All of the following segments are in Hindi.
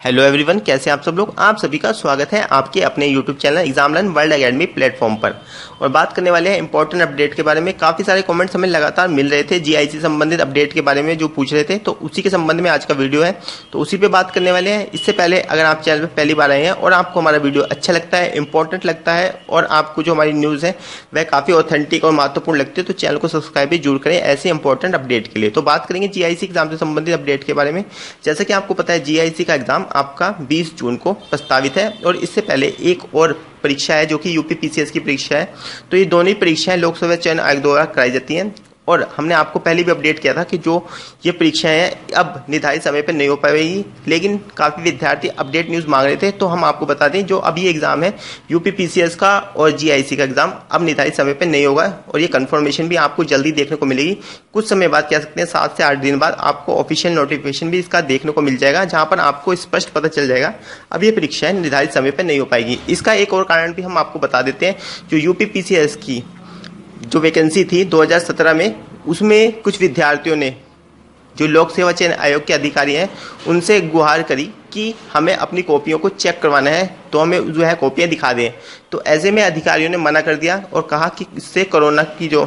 हेलो एवरीवन कैसे आप सब लोग? आप सभी का स्वागत है आपके अपने YouTube channel exam learn world academy platform पर। और बात करने वाले हैं इंपॉर्टेंट अपडेट के बारे में। काफ़ी सारे कमेंट्स हमें लगातार मिल रहे थे जीआईसी संबंधित अपडेट के बारे में जो पूछ रहे थे तो उसी के संबंध में आज का वीडियो है। तो उसी पर बात करने वाले हैं। इससे पहले अगर आप चैनल पर पहली बार आए हैं और आपको हमारा वीडियो अच्छा लगता है इंपॉर्टेंट लगता है और आपको जो हमारी न्यूज़ है, वह काफ़ी ऑथेंटिक और महत्वपूर्ण लगती है तो चैनल को सब्सक्राइब भी ज़रूर करें ऐसे इंपॉर्टेंट अपडेट के लिए। तो बात करेंगे जीआईसी एग्ज़ाम से संबंधित अपडेट के बारे में। जैसे कि आपको पता है जीआईसी का एग्ज़ाम आपका बीस 20 जून को प्रस्तावित है और इससे पहले एक और परीक्षा है जो कि यूपी पीसीएस की परीक्षा है। तो ये दोनों ही परीक्षाएँ लोकसभा चयन आयोग द्वारा कराई जाती हैं। और हमने आपको पहले भी अपडेट किया था कि जो ये परीक्षाएँ हैं, अब निर्धारित समय पर नहीं हो पाएगी, लेकिन काफ़ी विद्यार्थी अपडेट न्यूज़ मांग रहे थे तो हम आपको बता दें, जो अभी एग्ज़ाम है यूपी पीसीएस का और जीआईसी का एग्ज़ाम, अब निर्धारित समय पर नहीं होगा, और ये कन्फर्मेशन भी आपको जल्दी देखने को मिलेगी। कुछ समय बाद कह सकते हैं, सात से आठ दिन बाद आपको ऑफिशियल नोटिफिकेशन भी इसका देखने को मिल जाएगा, जहाँ पर आपको स्पष्ट पता चल जाएगा, अब ये परीक्षाएँ निर्धारित समय पर नहीं हो पाएगी। इसका एक और कारण भी हम आपको बता देते हैं, जो पीसीएस की जो वैकेंसी थी 2017 में, उसमें कुछ विद्यार्थियों ने, जो लोक सेवा चयन आयोग के अधिकारी हैं, उनसे गुहार करी कि हमें अपनी कॉपियों को चेक करवाना है तो हमें जो है कॉपियाँ दिखा दें। तो ऐसे में अधिकारियों ने मना कर दिया और कहा कि इससे कोरोना की जो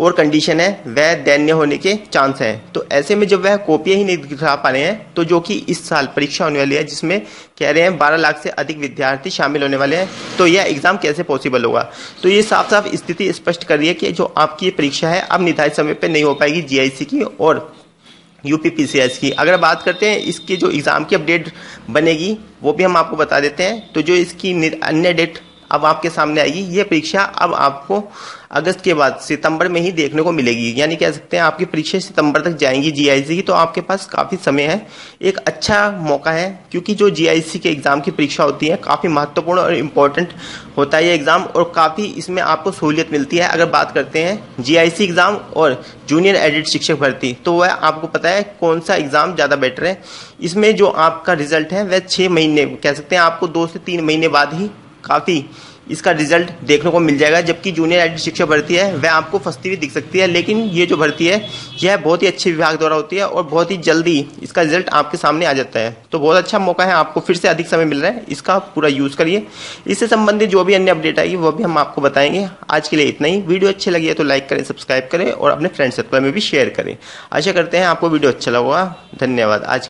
और कंडीशन है, वह दैन्य होने के चांस हैं। तो ऐसे में जब वह कॉपियाँ ही नहीं दिखा पा रहे हैं तो जो कि इस साल परीक्षा होने वाली है, जिसमें कह रहे हैं बारह लाख से अधिक विद्यार्थी शामिल होने वाले हैं तो यह एग्ज़ाम कैसे पॉसिबल होगा? तो ये साफ़ साफ़ स्थिति स्पष्ट कर रही है कि जो आपकी ये परीक्षा है, अब निर्धारित समय पर नहीं हो पाएगी जीआईसी की और यूपी पीसीएस की। अगर बात करते हैं, इसके जो एग्ज़ाम की अपडेट बनेगी, वो भी हम आपको बता देते हैं। तो जो इसकी अन्य डेट अब आपके सामने आएगी ये परीक्षा अब आपको अगस्त के बाद सितंबर में ही देखने को मिलेगी। यानी कह सकते हैं आपकी परीक्षा सितंबर तक जाएँगी जीआईसी की तो आपके पास काफ़ी समय है। एक अच्छा मौका है, क्योंकि जो जीआईसी के एग्ज़ाम की परीक्षा होती है, काफ़ी महत्वपूर्ण और इम्पोर्टेंट होता है ये एग्ज़ाम, और काफ़ी इसमें आपको सहूलियत मिलती है। अगर बात करते हैं जीआईसी एग्ज़ाम और जूनियर एडिट शिक्षक भर्ती तो वह आपको पता है कौन सा एग्ज़ाम ज़्यादा बेटर है। इसमें जो आपका रिज़ल्ट है, वह छः महीने, कह सकते हैं आपको दो से तीन महीने बाद ही काफ़ी इसका रिज़ल्ट देखने को मिल जाएगा, जबकि जूनियर आई शिक्षा भर्ती है, वह आपको फंसती हुई दिख सकती है, लेकिन ये जो भर्ती है, यह बहुत ही अच्छे विभाग द्वारा होती है और बहुत ही जल्दी इसका रिज़ल्ट आपके सामने आ जाता है। तो बहुत अच्छा मौका है, आपको फिर से अधिक समय मिल रहा है, इसका पूरा यूज़ करिए। इससे संबंधित जो भी अन्य अपडेट आएगी वह भी हम आपको बताएँगे। आज के लिए इतना ही। वीडियो अच्छी लगी है तो लाइक करें, सब्सक्राइब करें और अपने फ्रेंड सर्कल में भी शेयर करें। आशा करते हैं आपको वीडियो अच्छा लगा धन्यवाद। आज